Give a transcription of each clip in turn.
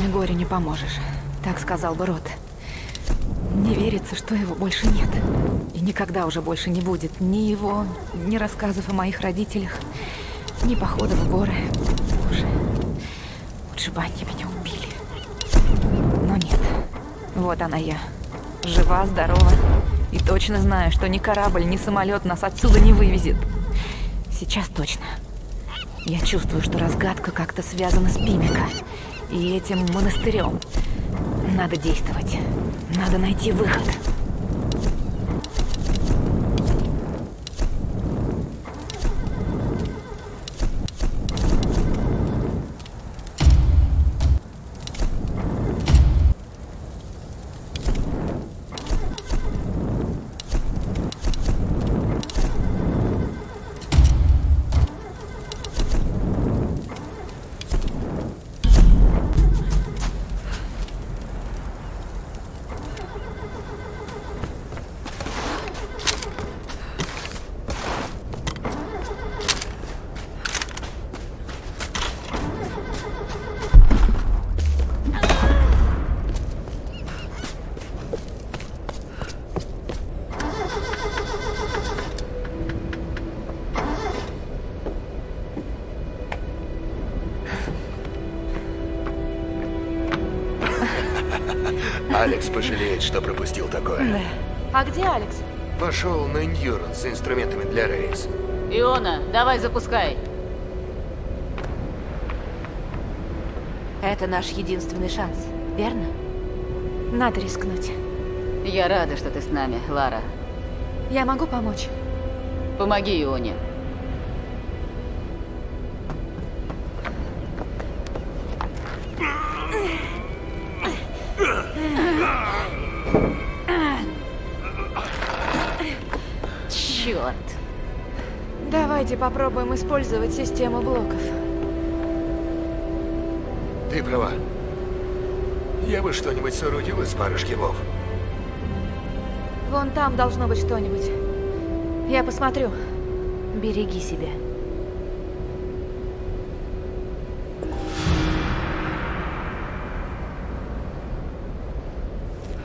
Слезами горю не поможешь. Так сказал бы Рот. Не верится, что его больше нет. И никогда уже больше не будет ни его, ни рассказов о моих родителях, ни похода в горы. Боже, лучше бы они меня убили. Но нет. Вот она я. Жива, здорова. И точно знаю, что ни корабль, ни самолет нас отсюда не вывезет. Сейчас точно. Я чувствую, что разгадка как-то связана с Пимика и этим монастырем. Надо действовать. Надо найти выход. Алекс пожалеет, что пропустил такое. Да. А где Алекс? Пошел на Endurance с инструментами для рейс. Иона, давай запускай. Это наш единственный шанс, верно? Надо рискнуть. Я рада, что ты с нами, Лара. Я могу помочь? Помоги Ионе. Попробуем использовать систему блоков. Ты права. Я бы что-нибудь соорудил из пары шкивов. Вон там должно быть что-нибудь. Я посмотрю. Береги себя.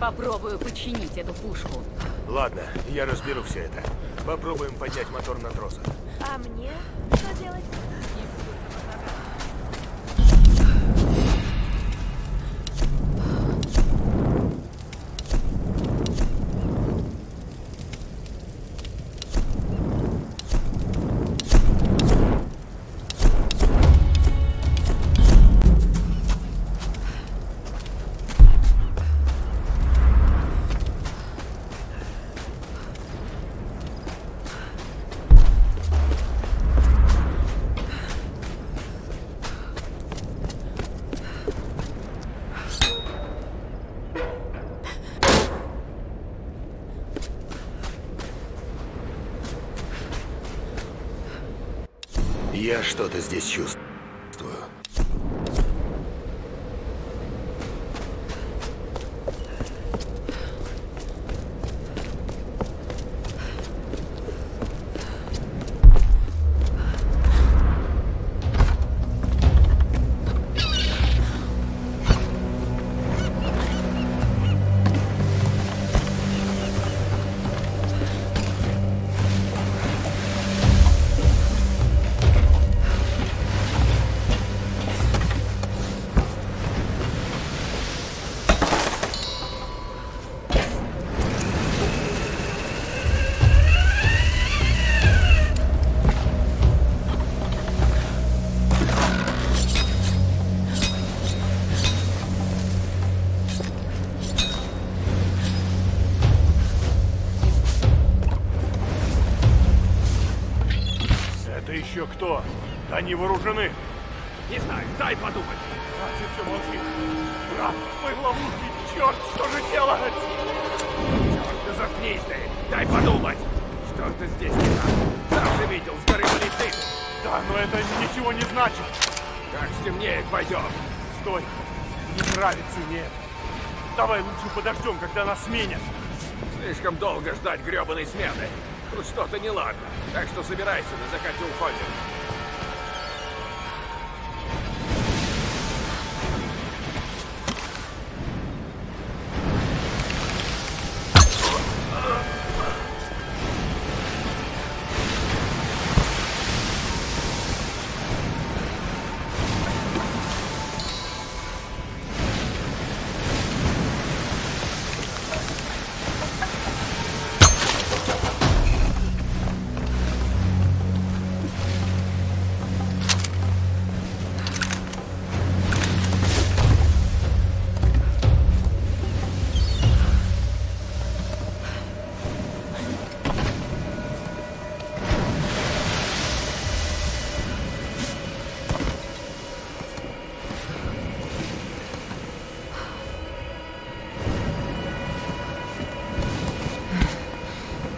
Попробую починить эту пушку. Ладно, я разберу все это. Попробуем поднять мотор на тросах. А мне что делать? Я что-то здесь чувствую. Они вооружены. Не знаю, дай подумать. Нация все молчит. Брат, мы в ловушке. Черт, что же делать? Черт, да заткнись ты. Дай подумать. Что-то здесь не так. Сам же видел, с горы полетит. Да, но это ничего не значит. Как стемнеет, пойдем. Стой. Не нравится мне это. Давай лучше подождем, когда нас сменят. Слишком долго ждать гребаной смены. Тут что-то неладно. Так что собирайся, на закате уходим.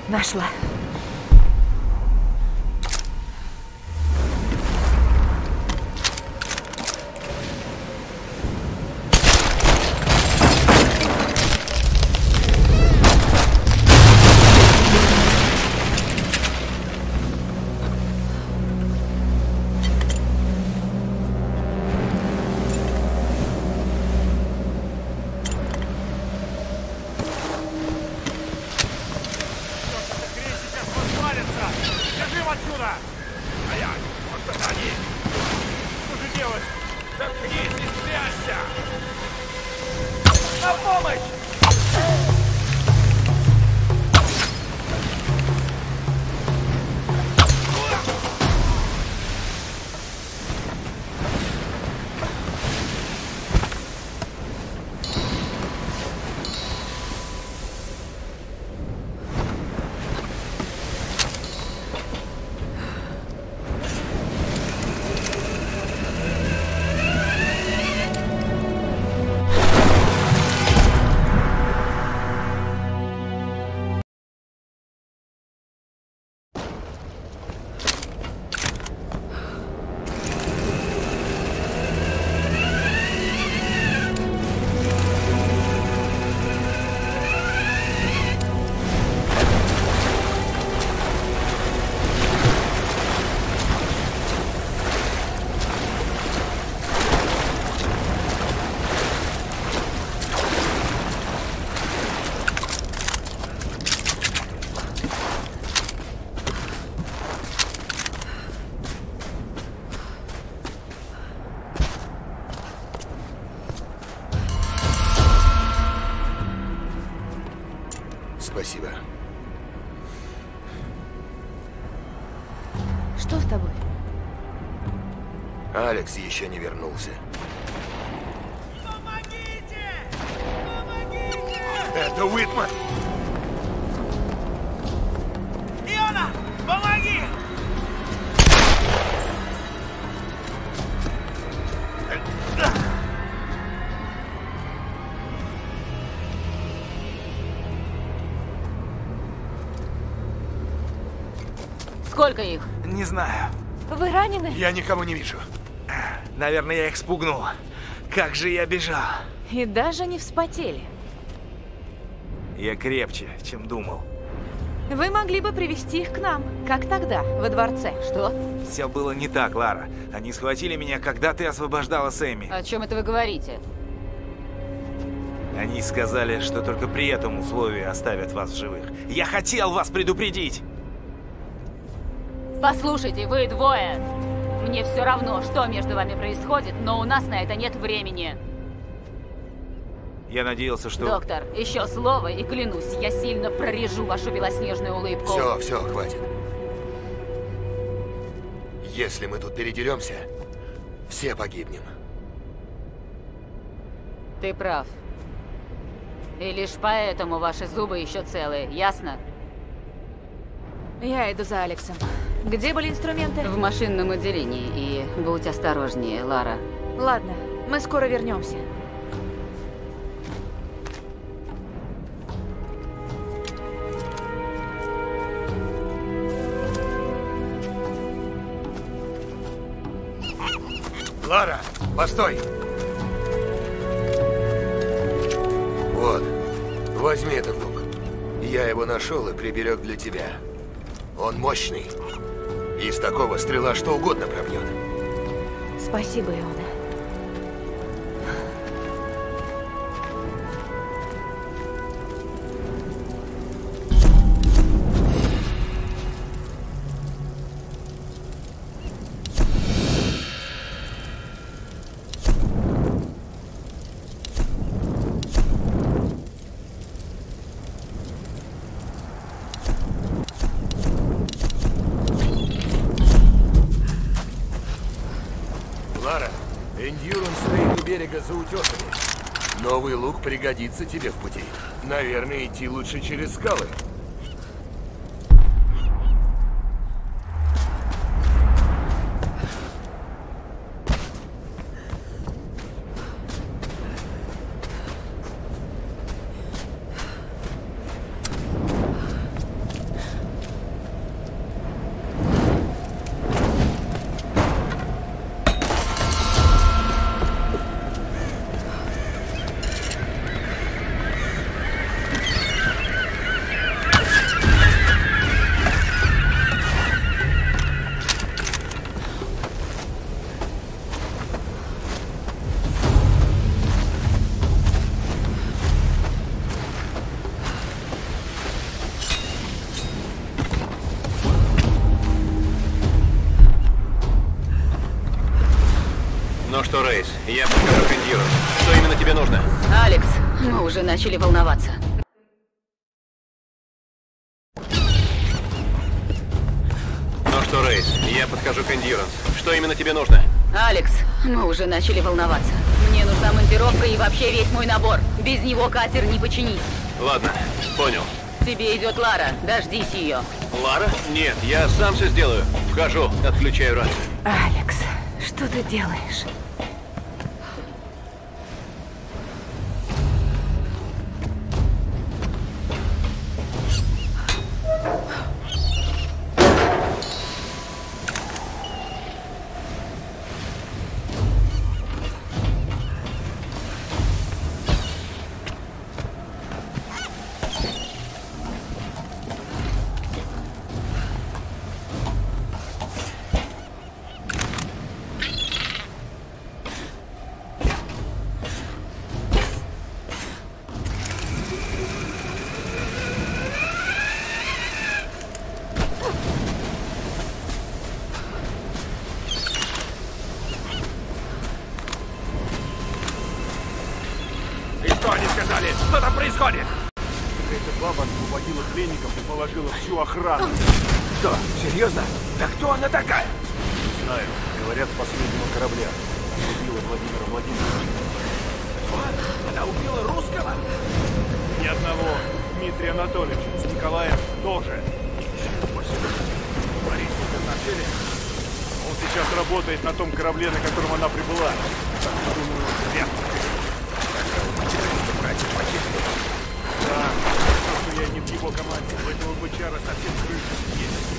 Нашла. Алекс еще не вернулся. Это Уитман! Иона! Помоги! Сколько их? Не знаю. Вы ранены? Я никого не вижу. Наверное, я их спугнул. Как же я бежал. И даже не вспотели. Я крепче, чем думал. Вы могли бы привести их к нам, как тогда, во дворце. Что? Все было не так, Лара. Они схватили меня, когда ты освобождала Сэмми. О чем это вы говорите? Они сказали, что только при этом условии оставят вас в живых. Я хотел вас предупредить! Послушайте, вы двое. Мне все равно, что между вами происходит, но у нас на это нет времени. Я надеялся, что... Доктор, еще слово и клянусь, я сильно прорежу вашу белоснежную улыбку. Все, все, хватит. Если мы тут передеремся, все погибнем. Ты прав. И лишь поэтому ваши зубы еще целые, ясно? Я иду за Алексом. Где были инструменты? В машинном отделении. И будь осторожнее, Лара. Ладно, мы скоро вернемся. Лара, постой! Вот, возьми этот лук. Я его нашел и приберег для тебя. Он мощный. Из такого стрела что угодно пробьет. Спасибо, Иона. Пригодится тебе в пути. Наверное, идти лучше через скалы. Начали волноваться. Ну что, Рейс, я подхожу к Эндиранс. Что именно тебе нужно? Алекс, мы уже начали волноваться. Мне нужна монтировка и вообще весь мой набор. Без него катер не починить. Ладно, понял. Тебе идет Лара, дождись ее. Лара? Нет, я сам все сделаю. Вхожу, отключаю рацию. Алекс, что ты делаешь? Баба освободила пленников и положила всю охрану. Что, серьезно? Да кто она такая? Не знаю, говорят, с последнего корабля. Убила Владимира Владимировича. Она убила русского? Ни одного. Дмитрия Анатольевича. С Николаем тоже. Борис, тебе сообщили? Он сейчас работает на том корабле, на котором она прибыла. Так, думаю, вряд ли. Братья почистили. Да, то, что я не в его команде. У этого бычара совсем крыша съедет.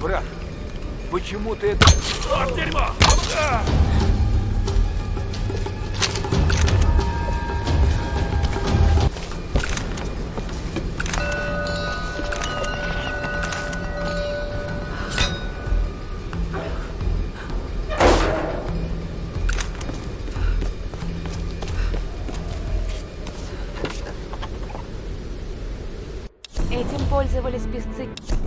Брат. Почему ты это... Вот дерьмо! А! Этим пользовались песцы.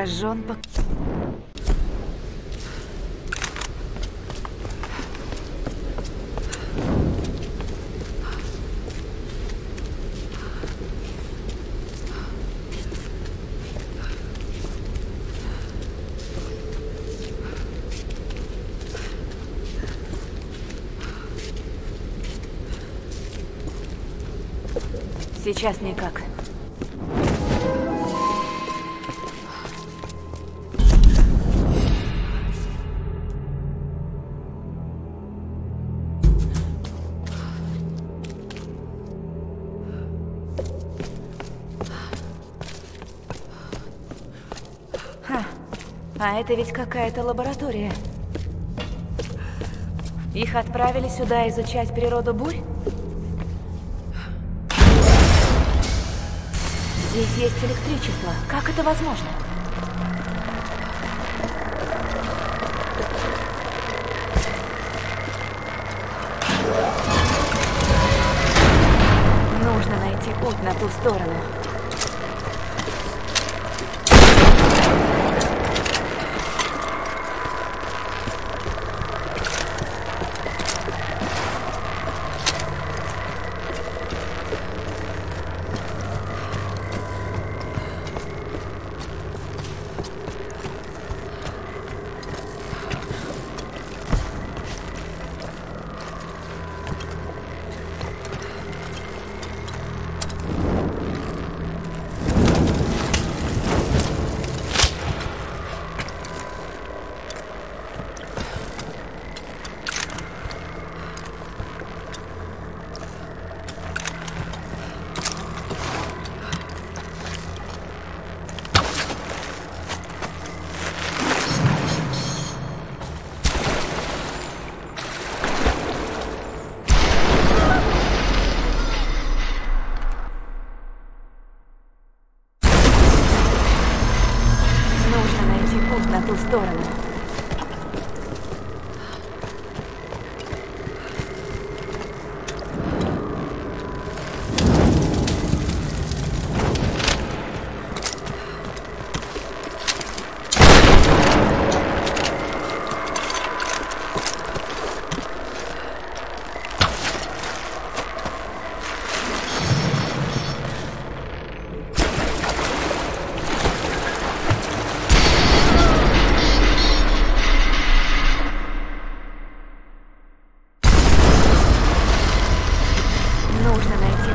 Пожжен по... Сейчас никак. А это ведь какая-то лаборатория. Их отправили сюда изучать природу бурь? Здесь есть электричество. Как это возможно? Нужно найти путь на ту сторону.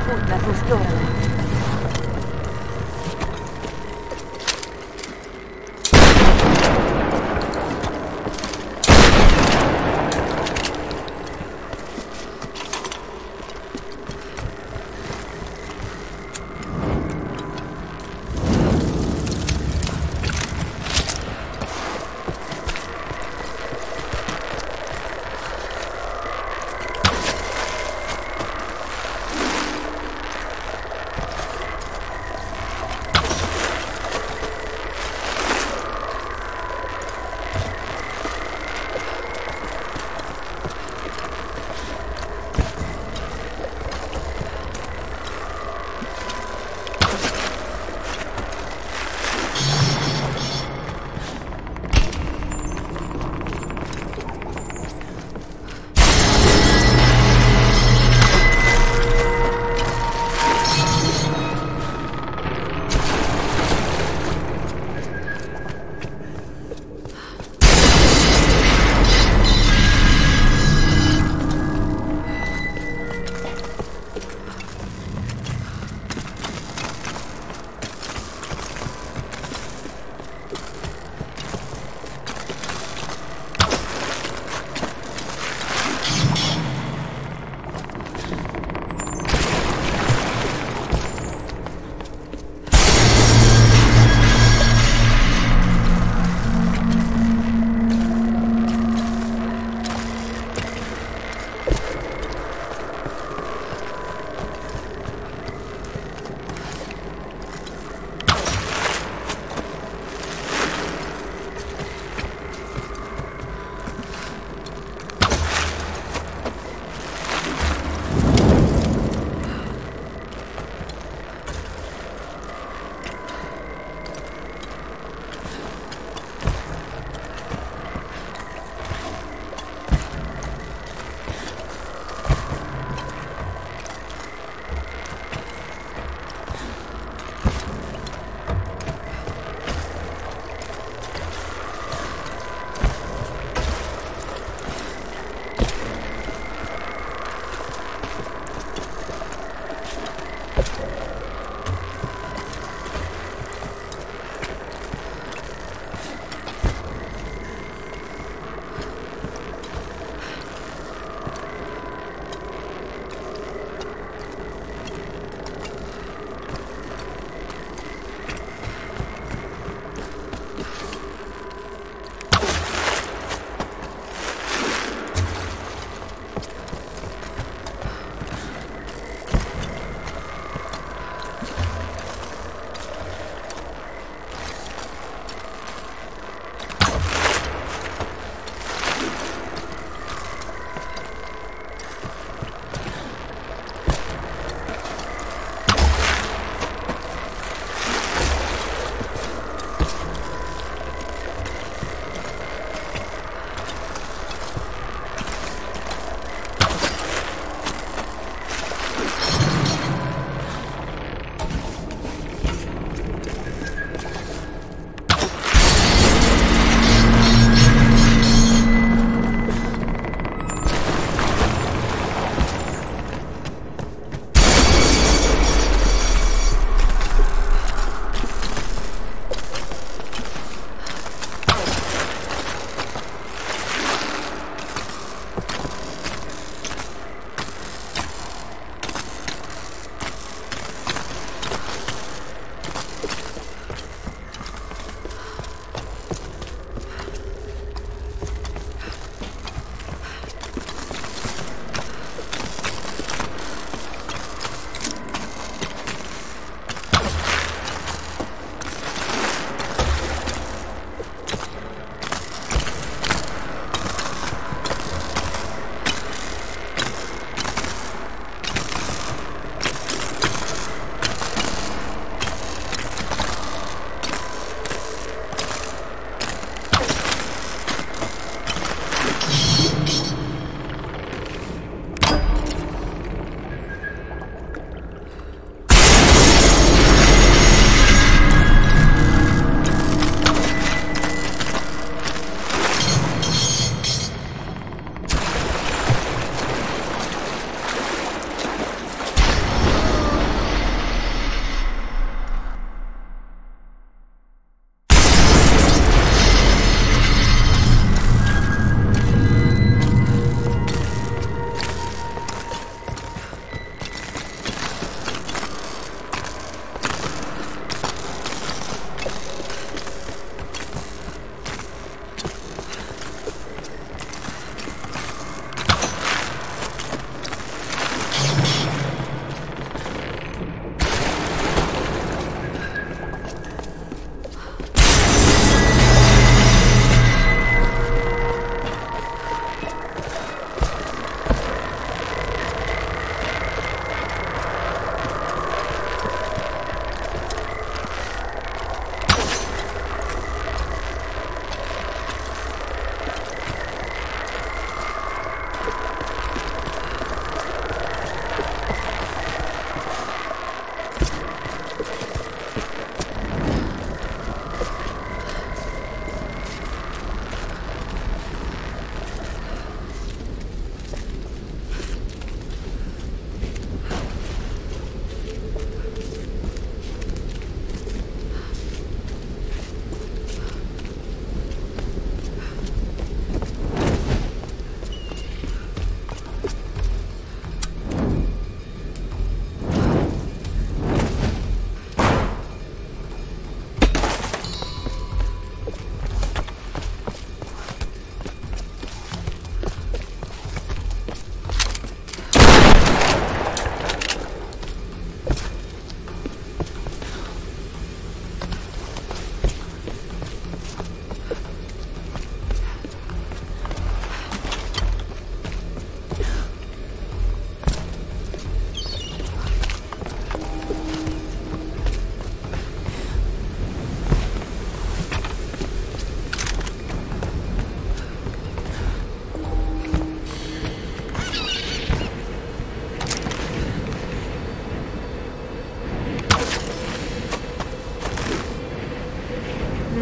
Нужно найти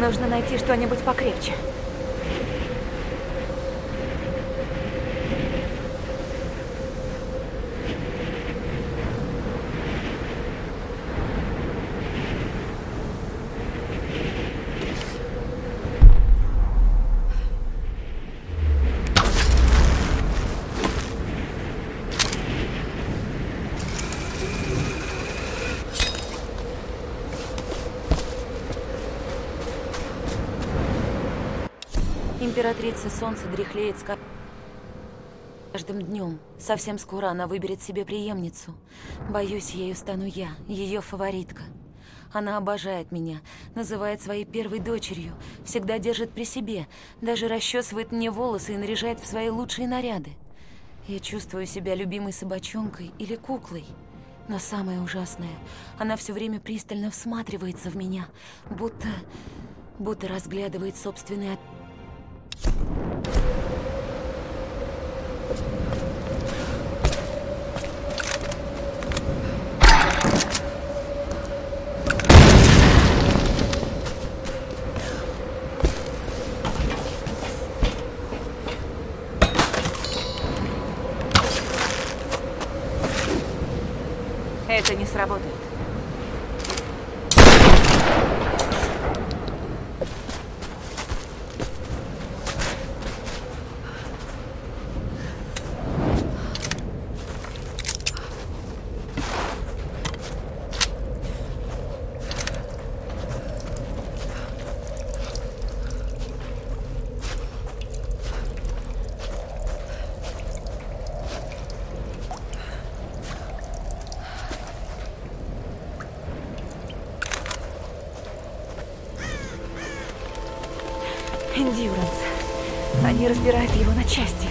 Нужно найти что-нибудь покрепче. Императрица Солнца дряхлеет с каждым днем. Совсем скоро она выберет себе преемницу. Боюсь, ею стану я, ее фаворитка. Она обожает меня, называет своей первой дочерью, всегда держит при себе, даже расчесывает мне волосы и наряжает в свои лучшие наряды. Я чувствую себя любимой собачонкой или куклой. Но самое ужасное, она все время пристально всматривается в меня, будто... будто разглядывает собственный Это они разбирают его на части.